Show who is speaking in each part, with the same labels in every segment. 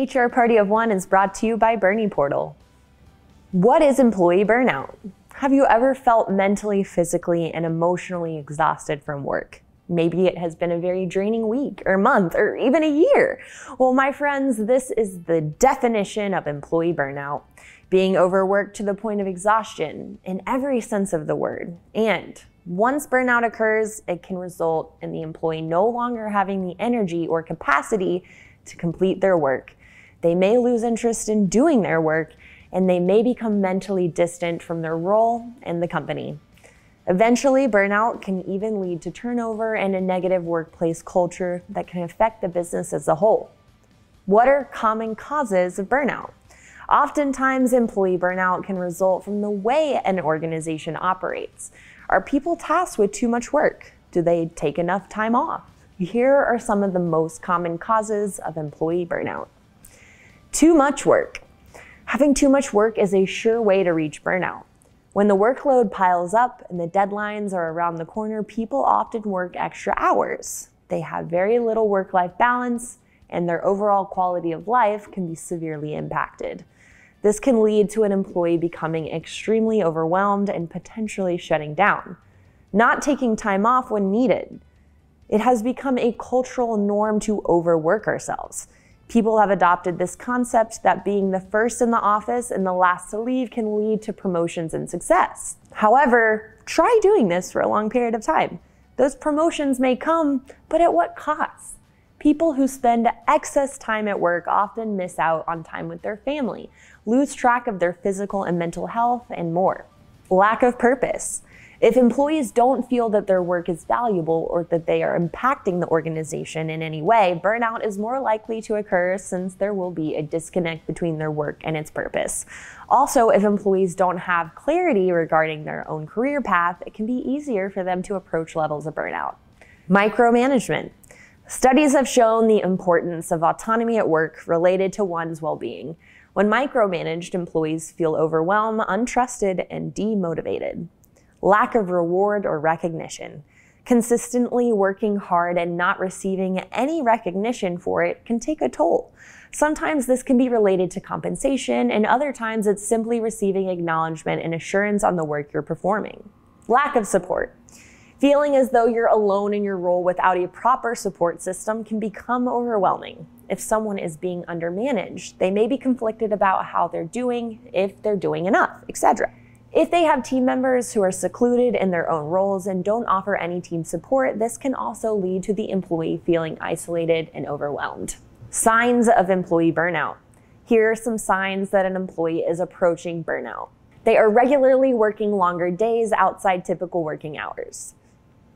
Speaker 1: HR Party of One is brought to you by Bernie Portal. What is employee burnout? Have you ever felt mentally, physically, and emotionally exhausted from work? Maybe it has been a very draining week or month or even a year. Well, my friends, this is the definition of employee burnout being overworked to the point of exhaustion in every sense of the word. And once burnout occurs, it can result in the employee no longer having the energy or capacity to complete their work. They may lose interest in doing their work and they may become mentally distant from their role in the company. Eventually, burnout can even lead to turnover and a negative workplace culture that can affect the business as a whole. What are common causes of burnout? Oftentimes, employee burnout can result from the way an organization operates. Are people tasked with too much work? Do they take enough time off? Here are some of the most common causes of employee burnout. Too much work. Having too much work is a sure way to reach burnout. When the workload piles up and the deadlines are around the corner, people often work extra hours. They have very little work life balance, and their overall quality of life can be severely impacted. This can lead to an employee becoming extremely overwhelmed and potentially shutting down, not taking time off when needed. It has become a cultural norm to overwork ourselves. People have adopted this concept that being the first in the office and the last to leave can lead to promotions and success. However, try doing this for a long period of time. Those promotions may come, but at what cost? People who spend excess time at work often miss out on time with their family, lose track of their physical and mental health, and more. Lack of purpose. If employees don't feel that their work is valuable or that they are impacting the organization in any way, burnout is more likely to occur since there will be a disconnect between their work and its purpose. Also, if employees don't have clarity regarding their own career path, it can be easier for them to approach levels of burnout. Micromanagement. Studies have shown the importance of autonomy at work related to one's well being. When micromanaged, employees feel overwhelmed, untrusted, and demotivated. Lack of reward or recognition. Consistently working hard and not receiving any recognition for it can take a toll. Sometimes this can be related to compensation, and other times it's simply receiving acknowledgement and assurance on the work you're performing. Lack of support. Feeling as though you're alone in your role without a proper support system can become overwhelming. If someone is being undermanaged, they may be conflicted about how they're doing, if they're doing enough, etc. If they have team members who are secluded in their own roles and don't offer any team support, this can also lead to the employee feeling isolated and overwhelmed. Signs of employee burnout. Here are some signs that an employee is approaching burnout. They are regularly working longer days outside typical working hours.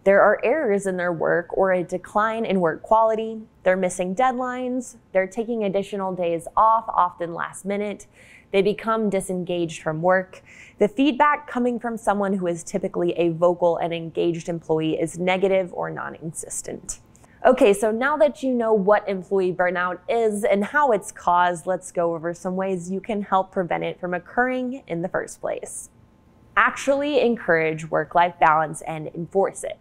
Speaker 1: There are errors in their work or a decline in work quality. They're missing deadlines. They're taking additional days off, often last minute. They become disengaged from work. The feedback coming from someone who is typically a vocal and engaged employee is negative or non existent. Okay, so now that you know what employee burnout is and how it's caused, let's go over some ways you can help prevent it from occurring in the first place. Actually encourage work life balance and enforce it.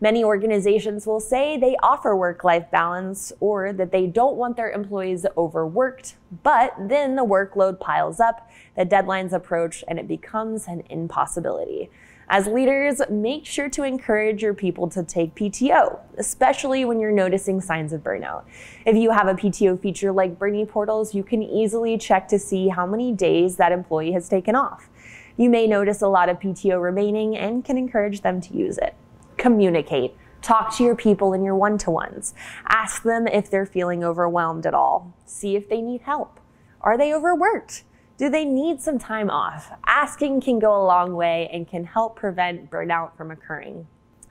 Speaker 1: Many organizations will say they offer work life balance or that they don't want their employees overworked, but then the workload piles up, the deadlines approach, and it becomes an impossibility. As leaders, make sure to encourage your people to take PTO, especially when you're noticing signs of burnout. If you have a PTO feature like Bernie Portals, you can easily check to see how many days that employee has taken off. You may notice a lot of PTO remaining and can encourage them to use it communicate. Talk to your people in your one to ones. Ask them if they're feeling overwhelmed at all. See if they need help. Are they overworked? Do they need some time off? Asking can go a long way and can help prevent burnout from occurring.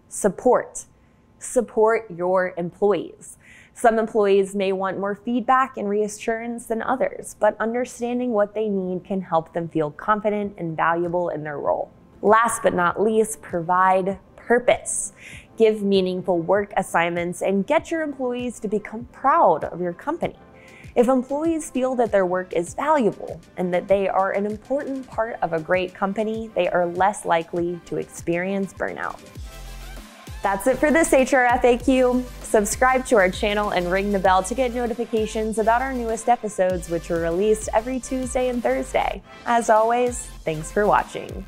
Speaker 1: Support. Support your employees. Some employees may want more feedback and reassurance than others, but understanding what they need can help them feel confident and valuable in their role. Last but not least, provide purpose. Give meaningful work assignments and get your employees to become proud of your company. If employees feel that their work is valuable and that they are an important part of a great company, they are less likely to experience burnout. That's it for this HR FAQ. Subscribe to our channel and ring the bell to get notifications about our newest episodes, which are released every Tuesday and Thursday. As always, thanks for watching.